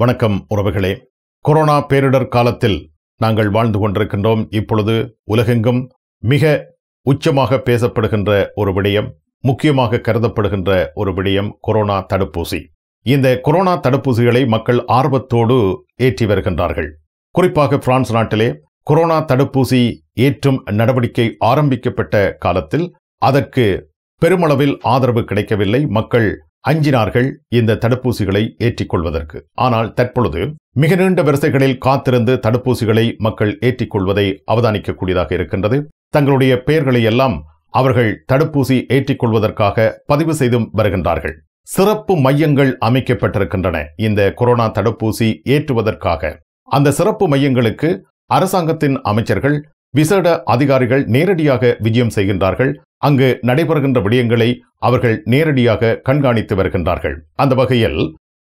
வணக்கம் உறவுகளே. கொரோனா பேரிடர் காலத்தில் நாங்கள் வாழ்ந்து கொண்டிருக்கின்றோம். இப்பொழுது உலகெங்கும் மிக உச்சமாக பேசப்படுகின்ற ஒரு விடயம் முக்கியமாக கருதப்படுகின்ற ஒரு விடயம் கொரோனா தடுப்பூசி. இந்த கொரோனா தடுப்பூசிகளை மக்கள் ஆர்வத்தோடு ஏற்றி வருகின்றார்கள். குறிப்பாக பிரான்ஸ் நாட்டிலே கொரோனா தடுப்பூசி ஏற்றும் நடவடிக்கை ஆரம்பிக்கப்பட்ட காலத்தில் அதற்கு பெருமளவில் ஆதரவு கிடைக்கவில்லை. மக்கள் அஞ்சினார்கள் இந்த தடுப்பூசிகளை ஏற்றிக்கொள்வதற்கு. ஆனால் தற்பொழுது மிக நீண்ட வரிசைகளில் காத்திருந்து தடுப்பூசிகளை மக்கள் ஏற்றிக்கொள்வதை அவதானிக்கக்கூடியதாக இருக்கின்றது. தங்களுடைய பெயர்களை எல்லாம் அவர்கள் தடுப்பூசி ஏற்றிக்கொள்வதற்காக பதிவு செய்தும் வருகின்றார்கள். சிறப்பு மையங்கள் அமைக்கப்பட்டிருக்கின்றன. இந்த கொரோனா தடுப்பூசி ஏற்றுவதற்காக. அந்த சிறப்பு மையங்களுக்கு அரசாங்கத்தின் அமைச்சர்கள் விசேட அதிகாரிகள் நேரடியாக விஜயம் செய்கின்றார்கள். அங்கு நடைபெறுகின்ற விடயங்களை அவர்கள் நேரடியாக கண்காணித்து வருகின்றார்கள். அந்த வகையில்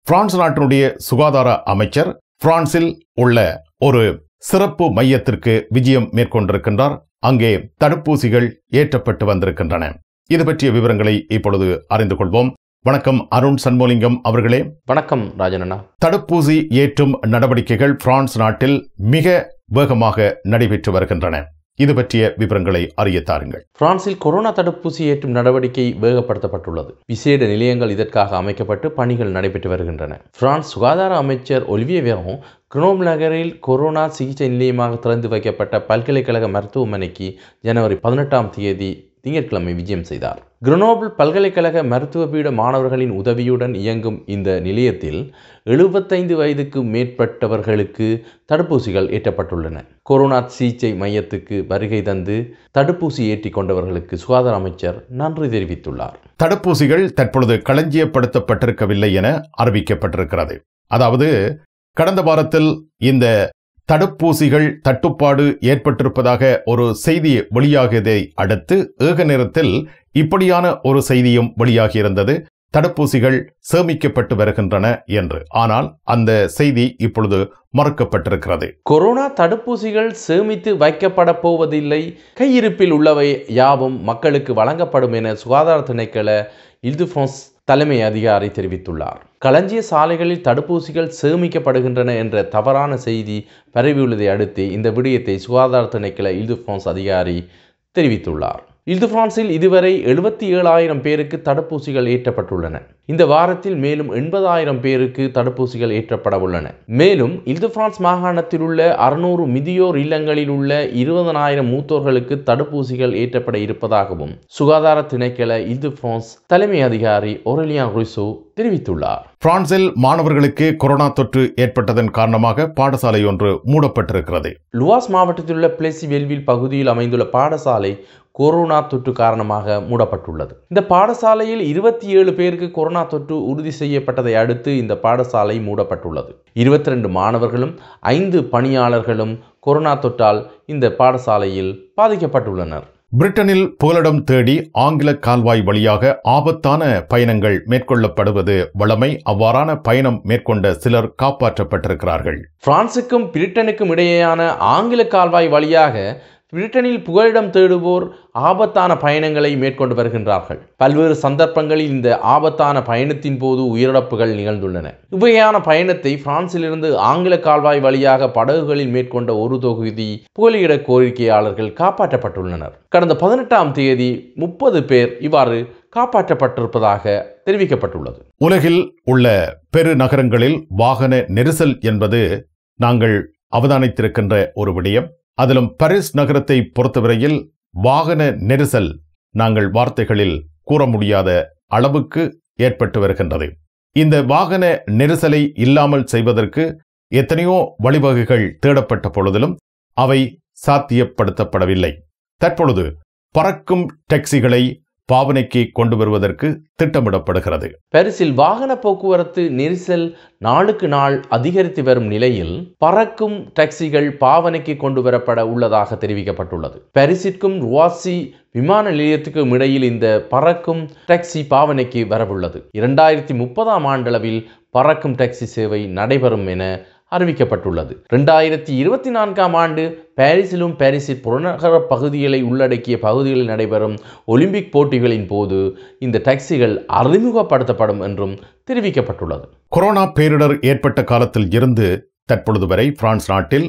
பிரான்ஸ் நாட்டினுடைய சுகாதார அமைச்சர் பிரான்சில் உள்ள ஒரு சிறப்பு மையத்திற்கு விஜயம் மேற்கொண்டிருக்கின்றார். அங்கே தடுப்பூசிகள் ஏற்றப்பட்டு வந்திருக்கின்றன. இது பற்றிய விவரங்களை இப்பொழுது அறிந்து கொள்வோம். வணக்கம் அருண் சண்முலிங்கம் அவர்களே. வணக்கம் ராஜனண்ணா தடுப்பூசி ஏற்றும் நடவடிக்கைகள் பிரான்ஸ் நாட்டில் மிக வேகமாக நடைபெற்று வருகின்றன. இது பற்றிய விவரங்களை அறிய தாருங்கள். பிரான்சில் கொரோனா தடுப்பூசி ஏற்றும் நடவடிக்கை வேகப்படுத்தப்பட்டுள்ளது. விசேட நிலையங்கள் இதற்காக அமைக்கப்பட்டு பணிகள் நடைபெற்று வருகின்றன. பிரான்ஸ் சுகாதார அமைச்சர் ஒலிவிய வேகம் கிரோம் நகரில் கொரோனா சிகிச்சை நிலையமாக திறந்து வைக்கப்பட்ட பல்கலைக்கழக மருத்துவமனைக்கு ஜனவரி பதினெட்டாம் தேதி திங்கட்கிழமை விஜயம் செய்தார். கிரனோபிள் பல்கலைக்கழக மருத்துவ பீட மாணவர்களின் உதவியுடன் இயங்கும் இந்த நிலையத்தில் எழுபத்தைந்து வயதுக்கு மேற்பட்டவர்களுக்கு தடுப்பூசிகள் ஏற்றப்பட்டுள்ளன. கொரோனா சிகிச்சை மையத்துக்கு வருகை தந்து தடுப்பூசி ஏற்றி கொண்டவர்களுக்கு சுகாதார அமைச்சர் நன்றி தெரிவித்துள்ளார். தடுப்பூசிகள் தற்பொழுது களஞ்சியப்படுத்தப்பட்டிருக்கவில்லை என அறிவிக்கப்பட்டிருக்கிறது. அதாவது கடந்த வாரத்தில் இந்த தடுப்பூசிகள் தட்டுப்பாடு ஏற்பட்டிருப்பதாக ஒரு செய்தி வெளியாகியதை அடுத்து ஏக நேரத்தில் இப்படியான ஒரு செய்தியும் வெளியாகியிருந்தது. தடுப்பூசிகள் சேமிக்கப்பட்டு வருகின்றன என்று. ஆனால் அந்த செய்தி இப்பொழுது மறுக்கப்பட்டிருக்கிறது. கொரோனா தடுப்பூசிகள் சேமித்து வைக்கப்பட போவதில்லை. கையிருப்பில் உள்ளவை யாவும் மக்களுக்கு வழங்கப்படும் என சுகாதார திணைக்கள இல்துஃபோன்ஸ் தலைமை அதிகாரி தெரிவித்துள்ளார். களஞ்சிய சாலைகளில் தடுப்பூசிகள் சேமிக்கப்படுகின்றன என்ற தவறான செய்தி பரவியுள்ளதை அடுத்து இந்த விடயத்தை சுகாதார திணைக்கள இல்து அதிகாரி தெரிவித்துள்ளார். இல்து பிரான்சில் இதுவரை எழுபத்தி ஏழாயிரம் பேருக்கு தடுப்பூசிகள் ஏற்றப்பட்டுள்ளன. இந்த வாரத்தில் மேலும் எண்பதாயிரம் பேருக்கு தடுப்பூசிகள் ஏற்றப்பட உள்ளன. மேலும் இல்து பிரான்ஸ் மாகாணத்தில் உள்ள அறுநூறு மிதியோர் இல்லங்களில் உள்ள இருபதனாயிரம் மூத்தோர்களுக்கு தடுப்பூசிகள் ஏற்றப்பட இருப்பதாகவும் சுகாதார திணைக்கள இல்து பிரான்ஸ் தலைமை அதிகாரி ஒரலியான் ருசோ தெரிவித்துள்ளார். பிரான்சில் மாணவர்களுக்கு கொரோனா தொற்று ஏற்பட்டதன் காரணமாக பாடசாலை ஒன்று மூடப்பட்டிருக்கிறது. லுவாஸ் மாவட்டத்தில் உள்ள பிளேசி வெல்வில் பகுதியில் அமைந்துள்ள பாடசாலை கொரோனா தொற்று காரணமாக மூடப்பட்டுள்ளது. இந்த பாடசாலையில் இருபத்தி ஏழு பேருக்கு கொரோனா தொற்று உறுதி செய்யப்பட்டதை அடுத்து இந்த பாடசாலை மூடப்பட்டுள்ளது. இருபத்தி ரெண்டு மாணவர்களும் ஐந்து பணியாளர்களும் கொரோனா தொற்றால் இந்த பாடசாலையில் பாதிக்கப்பட்டுள்ளனர். பிரிட்டனில் புகலிடம் தேடி ஆங்கில கால்வாய் வழியாக ஆபத்தான பயணங்கள் மேற்கொள்ளப்படுவது வளமை. அவ்வாறான பயணம் மேற்கொண்ட சிலர் காப்பாற்றப்பட்டிருக்கிறார்கள். பிரான்சுக்கும் பிரிட்டனுக்கும் இடையேயான ஆங்கில கால்வாய் வழியாக பிரிட்டனில் புகலிடம் தேடுவோர் ஆபத்தான பயணங்களை மேற்கொண்டு வருகின்றார்கள். பல்வேறு சந்தர்ப்பங்களில் இந்த ஆபத்தான பயணத்தின் போது உயிரிழப்புகள் நிகழ்ந்துள்ளன. இவ்வகையான பயணத்தை பிரான்சிலிருந்து ஆங்கில கால்வாய் வழியாக படகுகளில் மேற்கொண்ட ஒரு தொகுதி புகலிட கோரிக்கையாளர்கள் காப்பாற்றப்பட்டுள்ளனர். கடந்த பதினெட்டாம் தேதி முப்பது பேர் இவ்வாறு காப்பாற்றப்பட்டிருப்பதாக தெரிவிக்கப்பட்டுள்ளது. உலகில் உள்ள பெரு நகரங்களில் வாகன நெரிசல் என்பது நாங்கள் அவதானித்திருக்கின்ற ஒரு விடயம். அதிலும் பரிஸ் நகரத்தை பொறுத்தவரையில் வாகன நெரிசல் நாங்கள் வார்த்தைகளில் கூற முடியாத அளவுக்கு ஏற்பட்டு வருகின்றது. இந்த வாகன நெரிசலை இல்லாமல் செய்வதற்கு எத்தனையோ வழிவகைகள் தேடப்பட்ட பொழுதிலும் அவை சாத்தியப்படுத்தப்படவில்லை. தற்பொழுது பறக்கும் டாக்ஸிகளை பாவனைக்கு கொண்டு வருவதற்கு திட்டமிடப்படுகிறது. பரிசில் வாகன போக்குவரத்து நெரிசல் நாளுக்கு நாள் அதிகரித்து வரும் நிலையில் பறக்கும் டாக்ஸிகள் பாவனைக்கு கொண்டு வரப்பட உள்ளதாக தெரிவிக்கப்பட்டுள்ளது. பரிசிற்கும் ருவாசி விமான நிலையத்துக்கும் இடையில் இந்த பறக்கும் டாக்ஸி பாவனைக்கு வரவுள்ளது. இரண்டாயிரத்தி முப்பதாம் ஆண்டளவில் பறக்கும் டாக்ஸி சேவை நடைபெறும் என அறிவிக்கப்பட்டுள்ளது. ரெண்டாயிரத்தி இருபத்தி நான்காம் ஆண்டு பாரிஸிலும் பாரிஸில் புறநகர பகுதிகளை உள்ளடக்கிய பகுதிகளில் நடைபெறும் ஒலிம்பிக் போட்டிகளின் போது இந்த டாக்ஸிகள் அறிமுகப்படுத்தப்படும் என்றும் தெரிவிக்கப்பட்டுள்ளது. கொரோனா பேரிடர் ஏற்பட்ட காலத்தில் இருந்து தற்பொழுது வரை பிரான்ஸ் நாட்டில்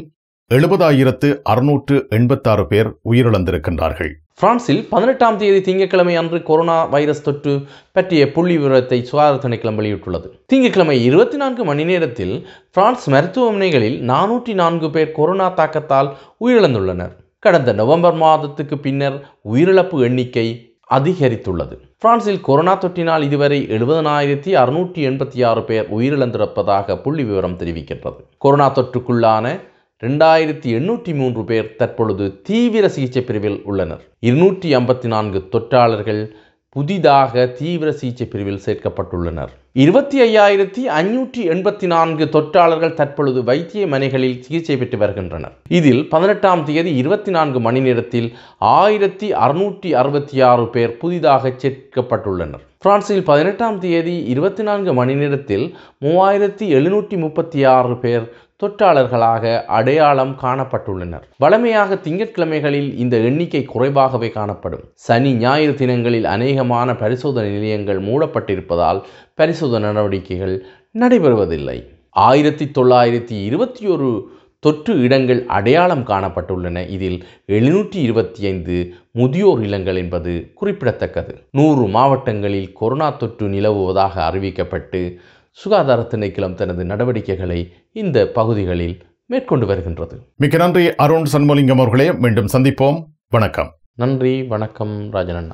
எழுபதாயிரத்து அறுநூற்று எண்பத்தாறு பேர் உயிரிழந்திருக்கின்றார்கள். பிரான்சில் பதினெட்டாம் தேதி திங்கட்கிழமை அன்று கொரோனா வைரஸ் தொற்று பற்றிய புள்ளி விவரத்தை சுகாதார திணைக்களம் வெளியிட்டுள்ளது. திங்கட்கிழமை இருபத்தி நான்கு மணி நேரத்தில் பிரான்ஸ் மருத்துவமனைகளில் நானூற்றி நான்கு பேர் கொரோனா தாக்கத்தால் உயிரிழந்துள்ளனர். கடந்த நவம்பர் மாதத்துக்கு பின்னர் உயிரிழப்பு எண்ணிக்கை அதிகரித்துள்ளது. பிரான்சில் கொரோனா தொற்றினால் இதுவரை எழுபதனாயிரத்தி அறுநூற்றி எண்பத்தி ஆறு பேர் உயிரிழந்திருப்பதாக புள்ளி விவரம் தெரிவிக்கின்றது. கொரோனா தொற்றுக்குள்ளான ரெண்டாயிரத்தி எண்ணூற்றி மூன்று பேர் தற்பொழுது தீவிர சிகிச்சை பிரிவில் உள்ளனர். இருநூற்றி ஐம்பத்தி நான்கு தொற்றாளர்கள் புதிதாக தீவிர சிகிச்சை பிரிவில் சேர்க்கப்பட்டுள்ளனர். இருபத்தி ஐயாயிரத்தி ஐநூற்றி எண்பத்தி நான்கு தொற்றாளர்கள் தற்பொழுது வைத்தியமனைகளில் சிகிச்சை பெற்று வருகின்றனர். இதில் பதினெட்டாம் தேதி இருபத்தி நான்கு மணி நேரத்தில் ஆயிரத்தி அறுநூற்றி அறுபத்தி ஆறு பேர் புதிதாக சேர்க்கப்பட்டுள்ளனர். பிரான்சில் பதினெட்டாம் தேதி இருபத்தி நான்கு மணி நேரத்தில் மூவாயிரத்தி எழுநூற்றி முப்பத்தி ஆறு பேர் தொற்றாளர்களாக அடையாளம் காணப்பட்டுள்ளனர். வழமையாக திங்கட்கிழமைகளில் இந்த எண்ணிக்கை குறைவாகவே காணப்படும். சனி ஞாயிறு தினங்களில் அநேகமான பரிசோதனை நிலையங்கள் மூடப்பட்டிருப்பதால் பரிசோதனை நடவடிக்கைகள் நடைபெறுவதில்லை. ஆயிரத்தி தொள்ளாயிரத்தி இருபத்தி ஒரு தொற்று இடங்கள் அடையாளம் காணப்பட்டுள்ளன. இதில் எழுநூற்றி இருபத்தி ஐந்து முதியோர் இல்லங்கள் என்பது குறிப்பிடத்தக்கது. நூறு மாவட்டங்களில் கொரோனா தொற்று நிலவுவதாக அறிவிக்கப்பட்டு சுகாதார திணைக்களம் தனது நடவடிக்கைகளை இந்த பகுதிகளில் மேற்கொண்டு வருகின்றது. மிக்க நன்றி அருண் சண்முலிங்கம் அவர்களே. மீண்டும் சந்திப்போம். வணக்கம். நன்றி வணக்கம் ராஜனண்ணா